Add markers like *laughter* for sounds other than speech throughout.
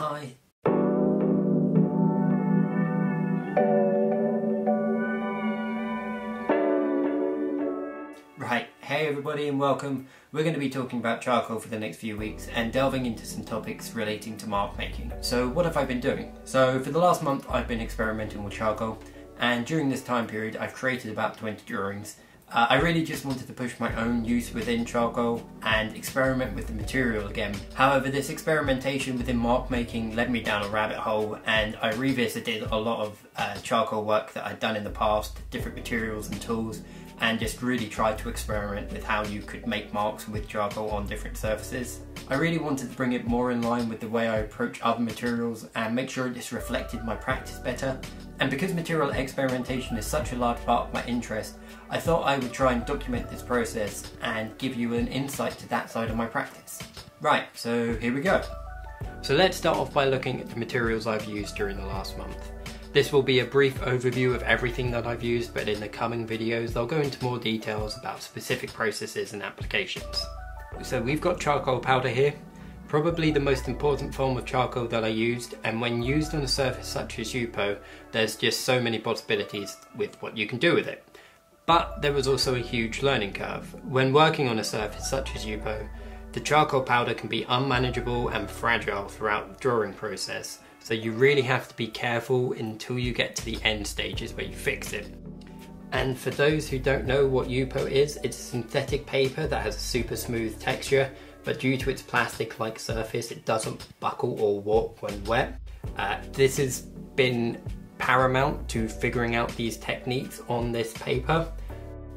Hi. Right, hey everybody and welcome. We're going to be talking about charcoal for the next few weeks and delving into some topics relating to mark making. So what have I been doing? So for the last month I've been experimenting with charcoal and during this time period I've created about 20 drawings. Uh, I really just wanted to push my own use within charcoal and experiment with the material again. However, this experimentation within mark making led me down a rabbit hole and I revisited a lot of uh, charcoal work that I'd done in the past, different materials and tools, and just really tried to experiment with how you could make marks with charcoal on different surfaces. I really wanted to bring it more in line with the way I approach other materials and make sure this reflected my practice better. And because material experimentation is such a large part of my interest, I thought I would try and document this process and give you an insight to that side of my practice. Right, so here we go. So let's start off by looking at the materials I've used during the last month. This will be a brief overview of everything that I've used, but in the coming videos I'll go into more details about specific processes and applications. So we've got charcoal powder here, probably the most important form of charcoal that I used, and when used on a surface such as Yupo, there's just so many possibilities with what you can do with it. But there was also a huge learning curve. When working on a surface such as Yupo, the charcoal powder can be unmanageable and fragile throughout the drawing process, so you really have to be careful until you get to the end stages where you fix it. And for those who don't know what Yupo is, it's a synthetic paper that has a super smooth texture, but due to its plastic-like surface, it doesn't buckle or warp when wet. Uh, this has been paramount to figuring out these techniques on this paper,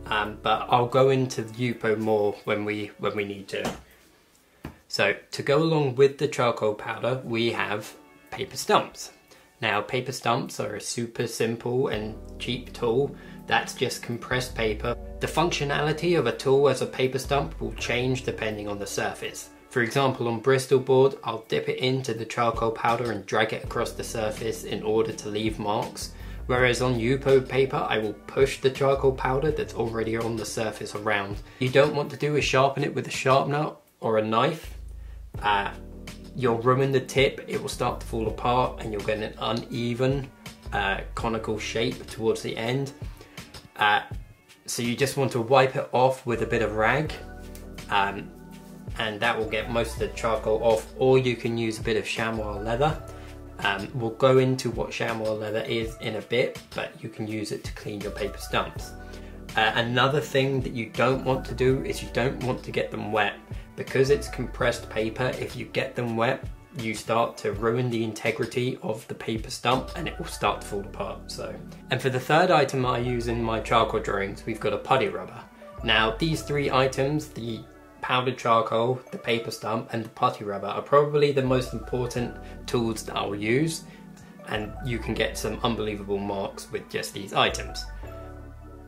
um, but I'll go into Yupo more when we when we need to. So to go along with the charcoal powder, we have paper stumps. Now paper stumps are a super simple and cheap tool that's just compressed paper. The functionality of a tool as a paper stump will change depending on the surface. For example on Bristol board I'll dip it into the charcoal powder and drag it across the surface in order to leave marks whereas on Yupo paper I will push the charcoal powder that's already on the surface around. You don't want to do is sharpen it with a sharpener or a knife. Uh, you'll ruin the tip, it will start to fall apart and you'll get an uneven uh, conical shape towards the end. Uh, so you just want to wipe it off with a bit of rag um, and that will get most of the charcoal off or you can use a bit of chamois leather. Um, we'll go into what chamois leather is in a bit but you can use it to clean your paper stumps. Uh, another thing that you don't want to do is you don't want to get them wet. Because it's compressed paper, if you get them wet, you start to ruin the integrity of the paper stump and it will start to fall apart. So, And for the third item I use in my charcoal drawings, we've got a putty rubber. Now these three items, the powdered charcoal, the paper stump and the putty rubber are probably the most important tools that I'll use and you can get some unbelievable marks with just these items.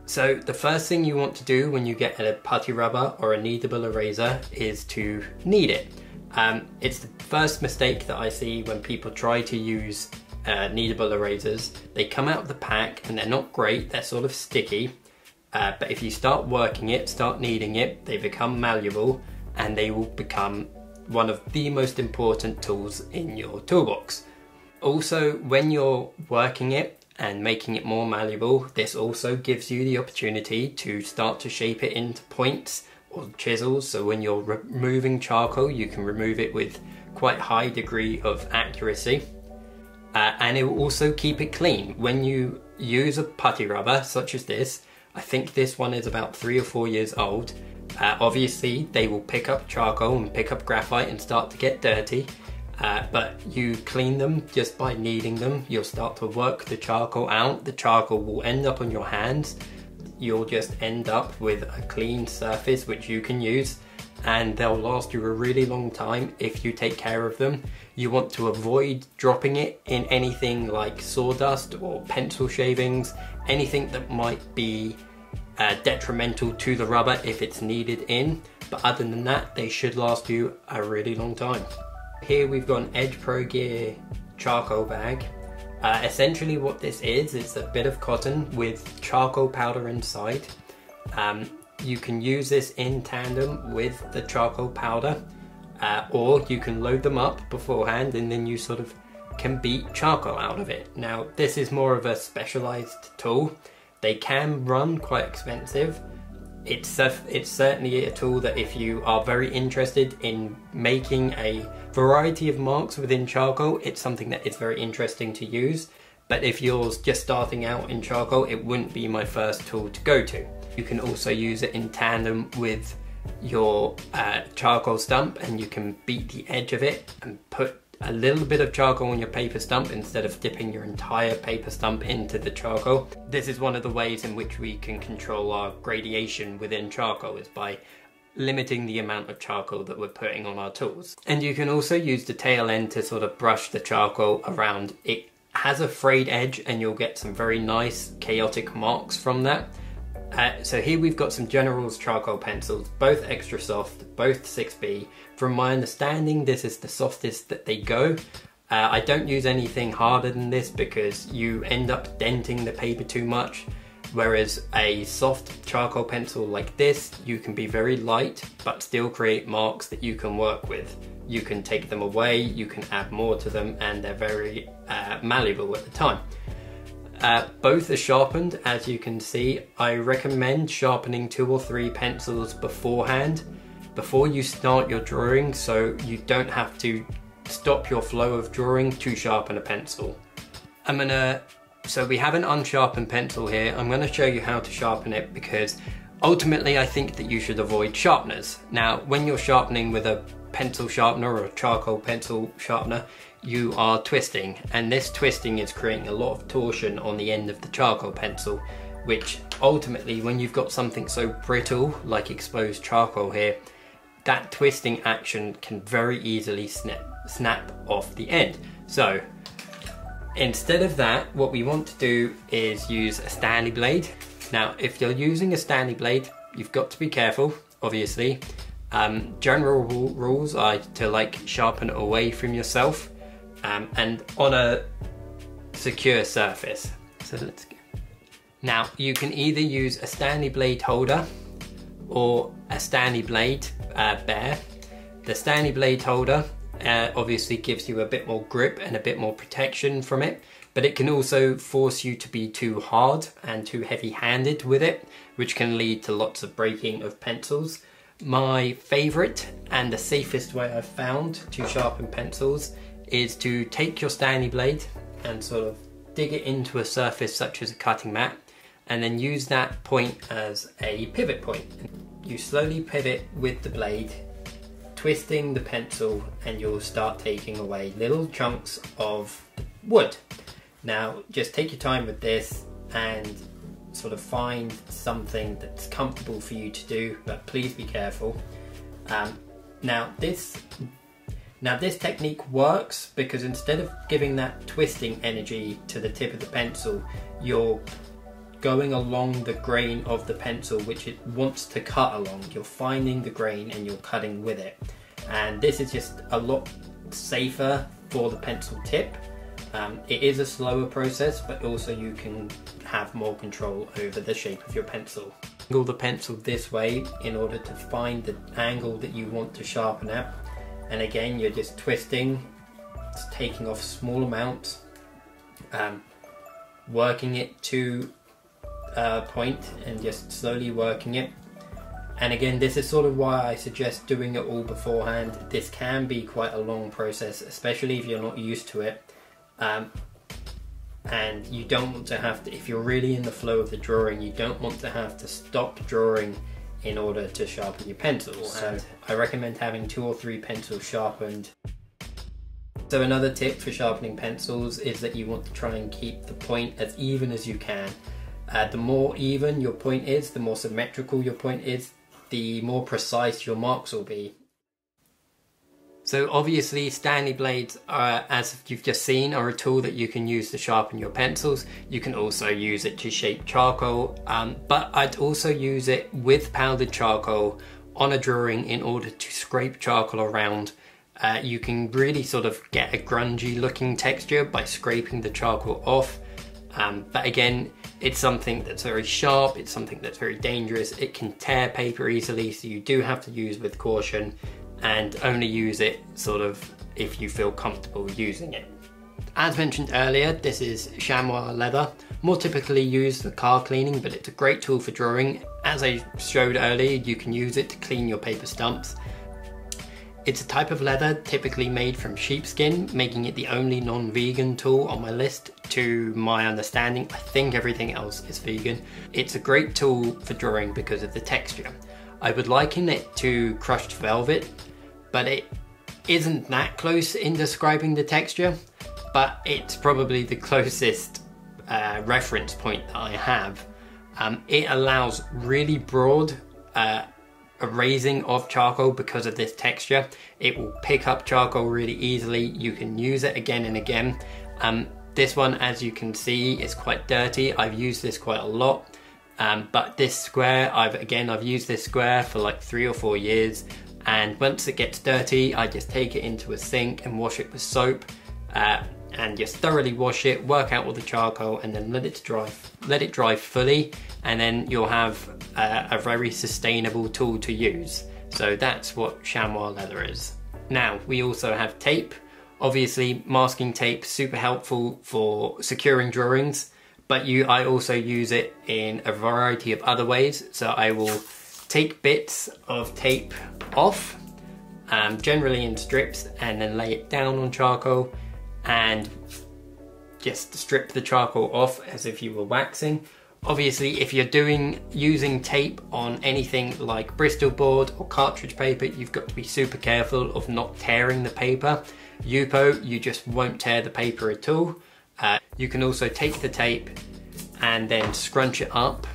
So the first thing you want to do when you get a putty rubber or a kneadable eraser is to knead it. Um, it's the first mistake that I see when people try to use uh, kneadable erasers. They come out of the pack and they're not great, they're sort of sticky. Uh, but if you start working it, start kneading it, they become malleable and they will become one of the most important tools in your toolbox. Also, when you're working it, and making it more malleable, this also gives you the opportunity to start to shape it into points or chisels. So when you're removing charcoal, you can remove it with quite high degree of accuracy. Uh, and it will also keep it clean. When you use a putty rubber, such as this, I think this one is about three or four years old. Uh, obviously, they will pick up charcoal and pick up graphite and start to get dirty. Uh, but you clean them just by kneading them. You'll start to work the charcoal out. The charcoal will end up on your hands. You'll just end up with a clean surface which you can use and they'll last you a really long time if you take care of them. You want to avoid dropping it in anything like sawdust or pencil shavings, anything that might be uh, detrimental to the rubber if it's kneaded in. But other than that, they should last you a really long time. Here we've got an Edge Pro Gear charcoal bag. Uh, essentially what this is, it's a bit of cotton with charcoal powder inside. Um, you can use this in tandem with the charcoal powder Uh, or you can load them up beforehand and then you sort of can beat charcoal out of it. Now, this is more of a specialized tool. They can run quite expensive. It's, a, it's certainly a tool that if you are very interested in making a variety of marks within charcoal, it's something that is very interesting to use. But if you're just starting out in charcoal, it wouldn't be my first tool to go to. You can also use it in tandem with your uh, charcoal stump and you can beat the edge of it and put a little bit of charcoal on your paper stump instead of dipping your entire paper stump into the charcoal. This is one of the ways in which we can control our gradation within charcoal is by limiting the amount of charcoal that we're putting on our tools. And you can also use the tail end to sort of brush the charcoal around. It has a frayed edge and you'll get some very nice chaotic marks from that. Uh, so here we've got some General's charcoal pencils, both extra soft, both 6B. From my understanding, this is the softest that they go. Uh, I don't use anything harder than this because you end up denting the paper too much. Whereas a soft charcoal pencil like this, you can be very light, but still create marks that you can work with. You can take them away, you can add more to them, and they're very uh, malleable at the time. Uh, both are sharpened, as you can see. I recommend sharpening two or three pencils beforehand, before you start your drawing, so you don't have to stop your flow of drawing to sharpen a pencil. I'm gonna, so we have an unsharpened pencil here. I'm gonna show you how to sharpen it because ultimately I think that you should avoid sharpeners. Now, when you're sharpening with a pencil sharpener or a charcoal pencil sharpener, you are twisting and this twisting is creating a lot of torsion on the end of the charcoal pencil which ultimately when you've got something so brittle like exposed charcoal here that twisting action can very easily snap, snap off the end. So instead of that what we want to do is use a Stanley blade. Now if you're using a Stanley blade you've got to be careful obviously. Um, general rules are to like sharpen away from yourself um, and on a secure surface. So let's go. Now you can either use a Stanley blade holder or a Stanley blade uh, bare. The Stanley blade holder uh, obviously gives you a bit more grip and a bit more protection from it, but it can also force you to be too hard and too heavy handed with it, which can lead to lots of breaking of pencils. My favorite and the safest way I've found to sharpen pencils is to take your Stanley blade and sort of dig it into a surface such as a cutting mat and then use that point as a pivot point. You slowly pivot with the blade, twisting the pencil and you'll start taking away little chunks of wood. Now just take your time with this and sort of find something that's comfortable for you to do but please be careful. Um, now this now this technique works because instead of giving that twisting energy to the tip of the pencil, you're going along the grain of the pencil which it wants to cut along. You're finding the grain and you're cutting with it. And this is just a lot safer for the pencil tip. Um, it is a slower process, but also you can have more control over the shape of your pencil. Angle the pencil this way in order to find the angle that you want to sharpen at and again you're just twisting taking off small amounts um, working it to a point and just slowly working it. And again this is sort of why I suggest doing it all beforehand. This can be quite a long process especially if you're not used to it. Um, and you don't want to have to if you're really in the flow of the drawing you don't want to have to stop drawing in order to sharpen your pencils. So I recommend having two or three pencils sharpened. So another tip for sharpening pencils is that you want to try and keep the point as even as you can. Uh, the more even your point is, the more symmetrical your point is, the more precise your marks will be. So obviously Stanley blades, are, as you've just seen, are a tool that you can use to sharpen your pencils. You can also use it to shape charcoal, um, but I'd also use it with powdered charcoal on a drawing in order to scrape charcoal around. Uh, you can really sort of get a grungy looking texture by scraping the charcoal off. Um, but again, it's something that's very sharp, it's something that's very dangerous, it can tear paper easily, so you do have to use with caution and only use it sort of if you feel comfortable using it. As mentioned earlier, this is chamois leather, more typically used for car cleaning, but it's a great tool for drawing. As I showed earlier, you can use it to clean your paper stumps. It's a type of leather typically made from sheepskin, making it the only non-vegan tool on my list. To my understanding, I think everything else is vegan. It's a great tool for drawing because of the texture. I would liken it to crushed velvet, but it isn't that close in describing the texture but it's probably the *laughs* closest uh, reference point that I have. Um, it allows really broad uh, erasing of charcoal because of this texture. It will pick up charcoal really easily. You can use it again and again. Um, this one, as you can see, is quite dirty. I've used this quite a lot. Um, but this square, I've again, I've used this square for like three or four years. And once it gets dirty, I just take it into a sink and wash it with soap. Uh, and just thoroughly wash it, work out all the charcoal and then let it dry, let it dry fully and then you'll have a, a very sustainable tool to use. So that's what chamois leather is. Now we also have tape. Obviously masking tape super helpful for securing drawings but you, I also use it in a variety of other ways. So I will take bits of tape off, um, generally in strips, and then lay it down on charcoal and just strip the charcoal off as if you were waxing. Obviously, if you're doing using tape on anything like Bristol board or cartridge paper, you've got to be super careful of not tearing the paper. Yupo, you just won't tear the paper at all. Uh, you can also take the tape and then scrunch it up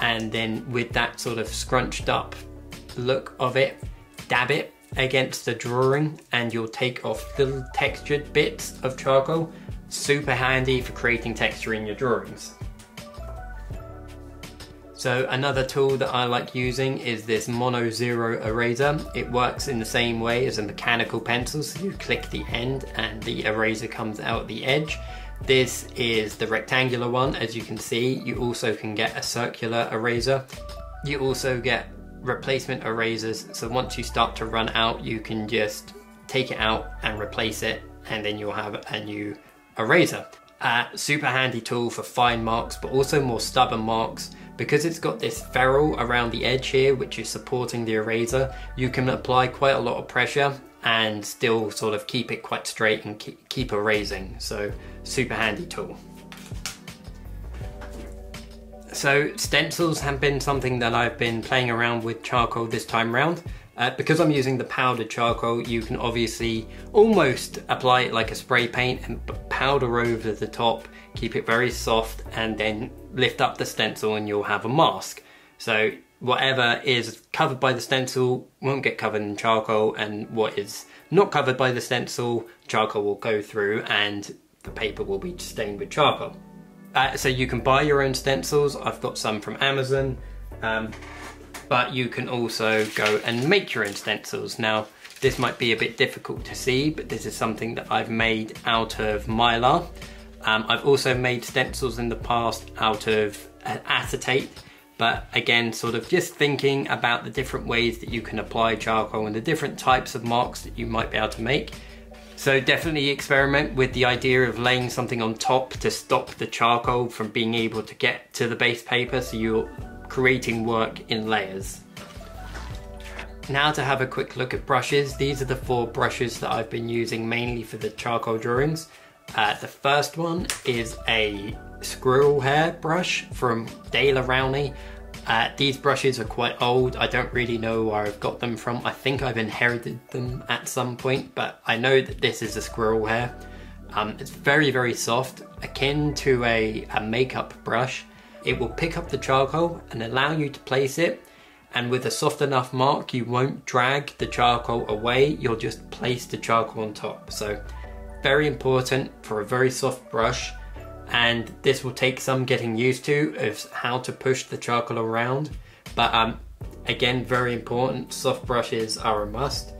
and then with that sort of scrunched up look of it, dab it against the drawing and you'll take off little textured bits of charcoal. Super handy for creating texture in your drawings. So another tool that I like using is this Mono Zero eraser. It works in the same way as a mechanical pencil, so you click the end and the eraser comes out the edge. This is the rectangular one, as you can see. You also can get a circular eraser. You also get replacement erasers. So once you start to run out, you can just take it out and replace it and then you'll have a new eraser. Uh, super handy tool for fine marks, but also more stubborn marks. Because it's got this ferrule around the edge here, which is supporting the eraser, you can apply quite a lot of pressure and still sort of keep it quite straight and keep, erasing. So super handy tool. So stencils have been something that I've been playing around with charcoal this time round. Uh, because I'm using the powdered charcoal, you can obviously almost apply it like a spray paint and powder over the top, keep it very soft, and then lift up the stencil and you'll have a mask. So whatever is covered by the stencil won't get covered in charcoal, and what is not covered by the stencil, charcoal will go through and the paper will be stained with charcoal. Uh, so you can buy your own stencils. I've got some from Amazon. Um, but you can also go and make your own stencils. Now, this might be a bit difficult to see, but this is something that I've made out of mylar. Um, I've also made stencils in the past out of uh, acetate, but again, sort of just thinking about the different ways that you can apply charcoal and the different types of marks that you might be able to make. So definitely experiment with the idea of laying something on top to stop the charcoal from being able to get to the base paper so you're creating work in layers. Now to have a quick look at brushes, these are the four brushes that I've been using mainly for the charcoal drawings. Uh, the first one is a squirrel hair brush from Daler Rowney. Uh, these brushes are quite old. I don't really know where I've got them from. I think I've inherited them at some point, but I know that this is a squirrel hair. Um, it's very, very soft, akin to a, a makeup brush. It will pick up the charcoal and allow you to place it. And with a soft enough mark, you won't drag the charcoal away. You'll just place the charcoal on top. So very important for a very soft brush and this will take some getting used to of how to push the charcoal around. But um, again very important soft brushes are a must.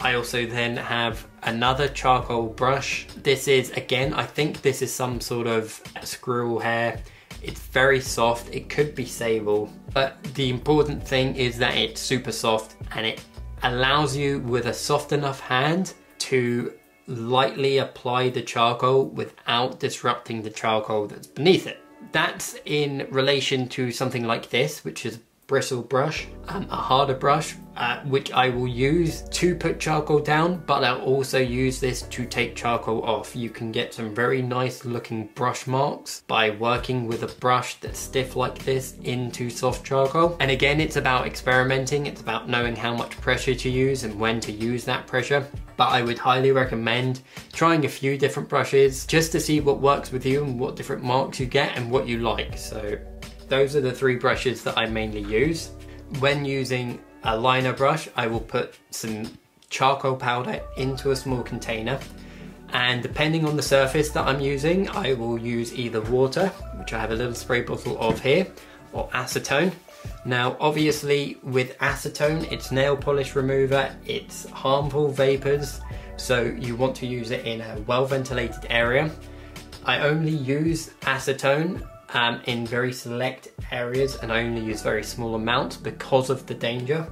I also then have another charcoal brush. This is again I think this is some sort of squirrel hair. It's very soft it could be sable but the important thing is that it's super soft and it allows you with a soft enough hand to lightly apply the charcoal without disrupting the charcoal that's beneath it. That's in relation to something like this, which is bristle brush, um, a harder brush, uh, which I will use to put charcoal down, but I'll also use this to take charcoal off. You can get some very nice looking brush marks by working with a brush that's stiff like this into soft charcoal. And again, it's about experimenting. It's about knowing how much pressure to use and when to use that pressure. But I would highly recommend trying a few different brushes just to see what works with you and what different marks you get and what you like. So those are the three brushes that I mainly use. When using a liner brush, I will put some charcoal powder into a small container and depending on the surface that I'm using, I will use either water, which I have a little spray bottle of here, or acetone. Now, obviously with acetone, it's nail polish remover, it's harmful vapors, so you want to use it in a well ventilated area. I only use acetone um, in very select areas and I only use very small amounts because of the danger.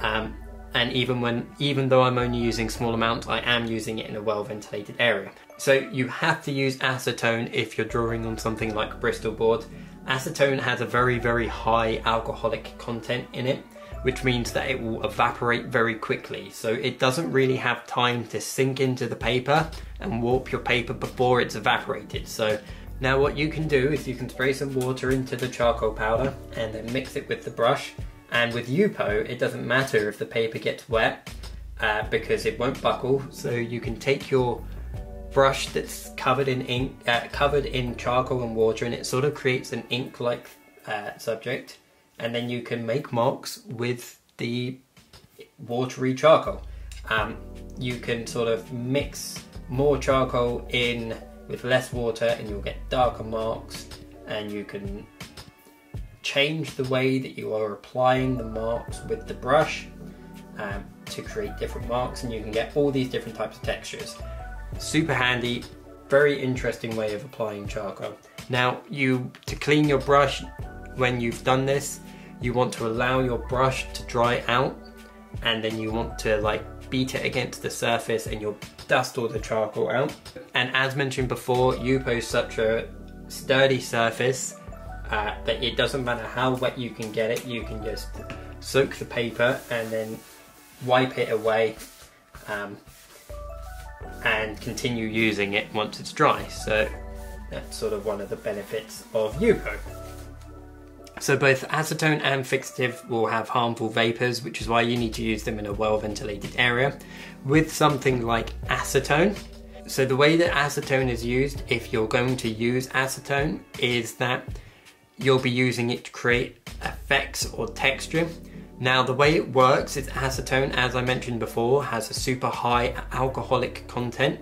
Um, and even when, even though I'm only using small amounts, I am using it in a well ventilated area. So you have to use acetone if you're drawing on something like Bristol board. Acetone has a very, very high alcoholic content in it, which means that it will evaporate very quickly. So it doesn't really have time to sink into the paper and warp your paper before it's evaporated. So now what you can do is you can spray some water into the charcoal powder and then mix it with the brush. And with Yupo, it doesn't matter if the paper gets wet uh, because it won't buckle. So you can take your brush that's covered in ink, uh, covered in charcoal and water, and it sort of creates an ink-like uh, subject. And then you can make marks with the watery charcoal. Um, you can sort of mix more charcoal in with less water and you'll get darker marks and you can change the way that you are applying the marks with the brush um, to create different marks and you can get all these different types of textures. Super handy, very interesting way of applying charcoal. Now you, to clean your brush when you've done this, you want to allow your brush to dry out and then you want to like beat it against the surface and you'll dust all the charcoal out. And as mentioned before, Yupo is such a sturdy surface uh, that it doesn't matter how wet you can get it, you can just soak the paper and then wipe it away um, and continue using it once it's dry. So that's sort of one of the benefits of Yupo. So both acetone and fixative will have harmful vapors, which is why you need to use them in a well ventilated area. With something like acetone, so the way that acetone is used, if you're going to use acetone, is that you'll be using it to create effects or texture. Now the way it works is acetone, as I mentioned before, has a super high alcoholic content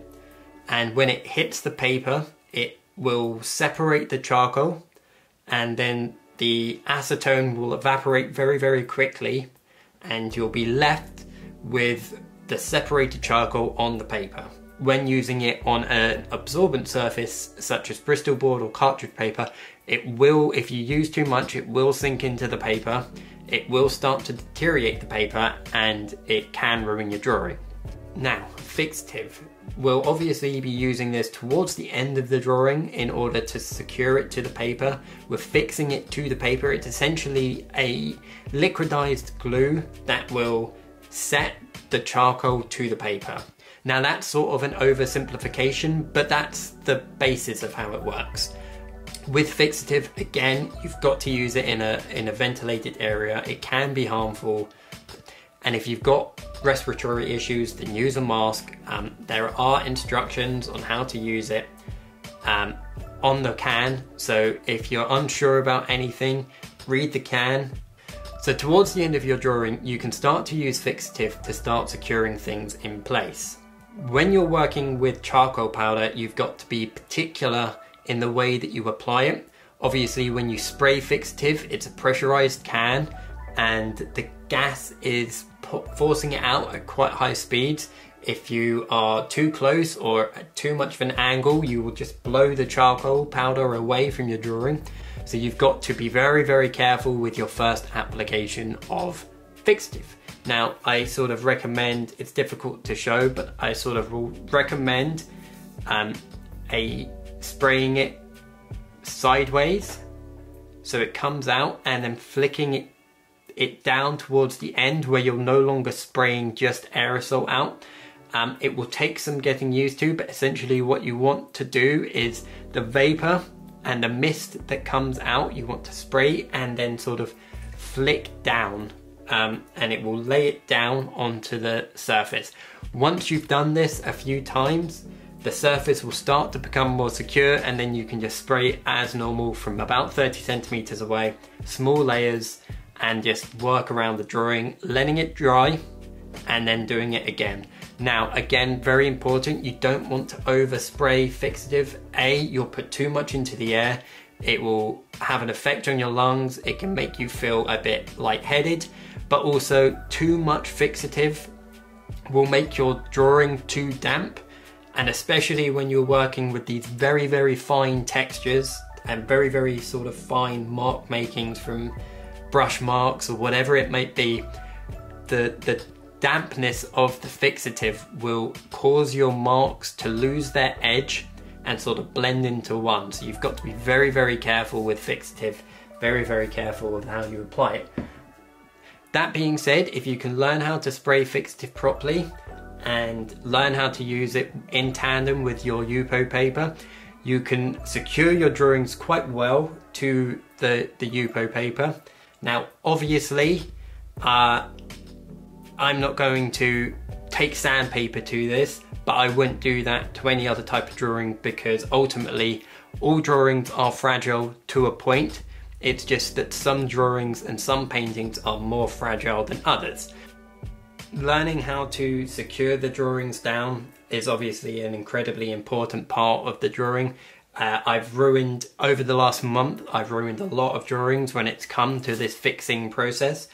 and when it hits the paper, it will separate the charcoal and then the acetone will evaporate very, very quickly and you'll be left with the separated charcoal on the paper. When using it on an absorbent surface such as Bristol board or cartridge paper, it will, if you use too much, it will sink into the paper, it will start to deteriorate the paper and it can ruin your drawing. Now, fixative. We'll obviously be using this towards the end of the drawing in order to secure it to the paper. We're fixing it to the paper. It's essentially a liquidized glue that will set the charcoal to the paper. Now that's sort of an oversimplification, but that's the basis of how it works. With fixative, again, you've got to use it in a, in a ventilated area. It can be harmful. And if you've got respiratory issues, then use a mask. Um, there are instructions on how to use it um, on the can. So if you're unsure about anything, read the can. So towards the end of your drawing, you can start to use fixative to start securing things in place. When you're working with charcoal powder, you've got to be particular in the way that you apply it. Obviously, when you spray fixative, it's a pressurized can and the gas is forcing it out at quite high speeds. If you are too close or at too much of an angle, you will just blow the charcoal powder away from your drawing. So you've got to be very, very careful with your first application of fixative. Now, I sort of recommend, it's difficult to show, but I sort of will recommend um, a spraying it sideways so it comes out and then flicking it, it down towards the end where you're no longer spraying just aerosol out. Um, it will take some getting used to, but essentially what you want to do is the vapor and the mist that comes out, you want to spray and then sort of flick down um, and it will lay it down onto the surface. Once you've done this a few times, the surface will start to become more secure and then you can just spray as normal from about 30 centimeters away, small layers, and just work around the drawing, letting it dry and then doing it again. Now, again, very important, you don't want to overspray fixative. A, you'll put too much into the air. It will have an effect on your lungs. It can make you feel a bit lightheaded, but also too much fixative will make your drawing too damp. And especially when you're working with these very, very fine textures and very, very sort of fine mark makings from brush marks or whatever it might be, the, the dampness of the fixative will cause your marks to lose their edge and sort of blend into one. So you've got to be very, very careful with fixative, very, very careful with how you apply it. That being said, if you can learn how to spray fixative properly and learn how to use it in tandem with your Yupo paper, you can secure your drawings quite well to the, the Yupo paper. Now, obviously, uh, I'm not going to take sandpaper to this, but I wouldn't do that to any other type of drawing because ultimately all drawings are fragile to a point. It's just that some drawings and some paintings are more fragile than others. Learning how to secure the drawings down is obviously an incredibly important part of the drawing. Uh, I've ruined, over the last month, I've ruined a lot of drawings when it's come to this fixing process.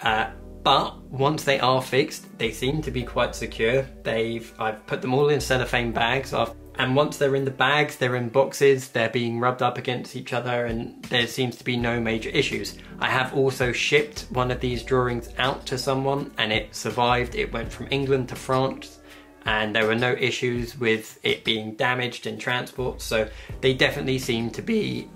Uh, but once they are fixed, they seem to be quite secure. They've I've put them all in cellophane bags and once they're in the bags, they're in boxes, they're being rubbed up against each other and there seems to be no major issues. I have also shipped one of these drawings out to someone and it survived. It went from England to France and there were no issues with it being damaged in transport. So they definitely seem to be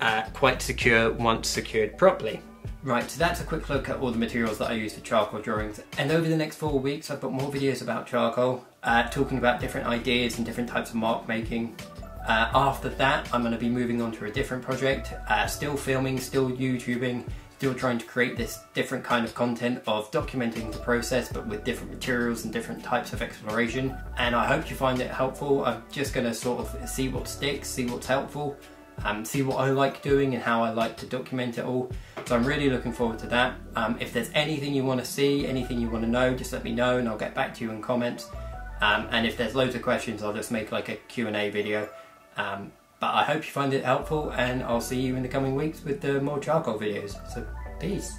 uh, quite secure once secured properly. Right, so that's a quick look at all the materials that I use for charcoal drawings. And over the next four weeks, I've got more videos about charcoal, uh, talking about different ideas and different types of mark making. Uh, after that, I'm going to be moving on to a different project, uh, still filming, still YouTubing, still trying to create this different kind of content of documenting the process, but with different materials and different types of exploration. And I hope you find it helpful. I'm just going to sort of see what sticks, see what's helpful, um, see what I like doing and how I like to document it all. So I'm really looking forward to that. Um, if there's anything you want to see, anything you want to know, just let me know and I'll get back to you in comments. Um, and if there's loads of questions, I'll just make like a Q&A video. Um, but I hope you find it helpful and I'll see you in the coming weeks with more charcoal videos. So peace.